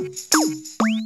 Tum, tum, tum.